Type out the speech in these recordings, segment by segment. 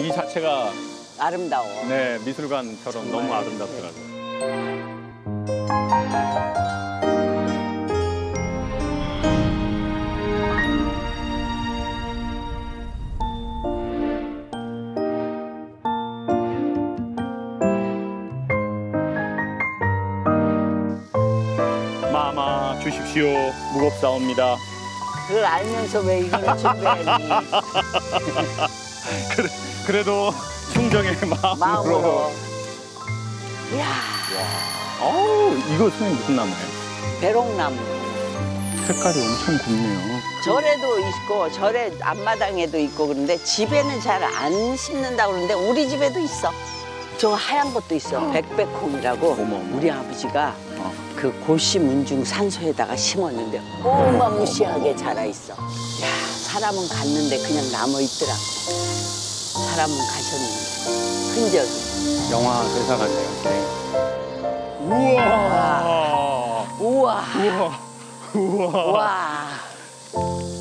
이 자체가 아름다워. 네 미술관처럼. 너무 아름답더라고요. 마마 주십시오 무겁사옵니다. 그걸 알면서 왜 이걸 준비했니? 그래, 그래도 충정의 마음으로. 마음으로. 이야, 어우 이거 선생님 무슨 나무예요? 배롱나무. 색깔이 엄청 곱네요. 절에도 있고 절에 앞마당에도 있고 그런데 집에는 잘 안 심는다고 그러는데 우리 집에도 있어. 저 하얀 것도 있어. 백백콩이라고 어머, 어머. 우리 아버지가 어. 그 고시 문중 산소에다가 심었는데 어마무시하게 자라 있어. 야 사람은 갔는데 그냥 남아 있더라고. 사람은 가셨는데 흔적이. 영화 대사 같네요. 네. 우와. 우와, 우와. 우와. 와.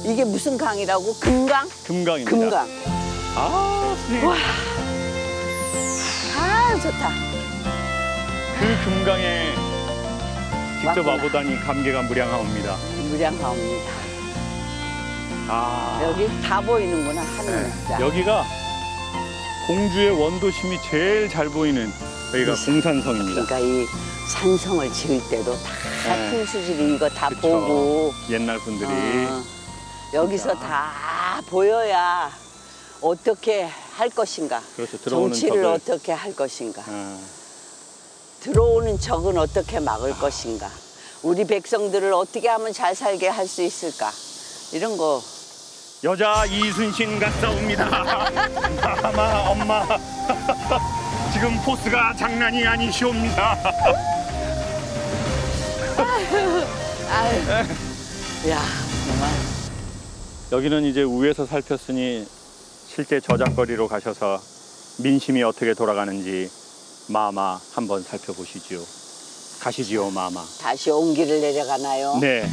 이게 무슨 강이라고? 금강? 금강입니다. 금강. 아, 선생님. 와. 아 좋다. 그 금강에 직접 왔구나. 와보다니 감개가 무량하옵니다. 무량하옵니다. 아. 여기 다 보이는구나 하늘. 자, 여기가 공주의 원도심이 제일 잘 보이는 여기가 이 공산성입니다. 그러니까 이 산성을 지을 때도 다 네. 풍수지리 이거 다 그쵸. 보고 옛날 분들이 어, 여기서 다 보여야 어떻게 할 것인가. 그렇죠. 들어오는 정치를 적을. 어떻게 할 것인가. 어, 들어오는 적은 어떻게 막을 것인가. 우리 백성들을 어떻게 하면 잘 살게 할 수 있을까. 이런 거 여자 이순신 같사옵니다. 마마 엄마 지금 포스가 장난이 아니시옵니다. 아유. 야 정말 여기는 이제 위에서 살폈으니 실제 저작거리로 가셔서 민심이 어떻게 돌아가는지 마마 한번 살펴보시지요. 가시지요 마마. 다시 옹기를 내려가나요? 네.